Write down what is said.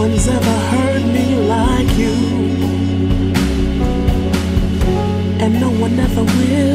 one's ever heard me like you, and no one ever will.